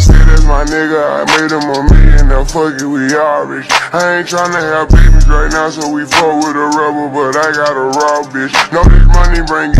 say that's my nigga, I made him a million, now fuck it, we all rich. I ain't tryna have babies right now, so we fuck with a rubber, but I got a raw bitch. Know this money bring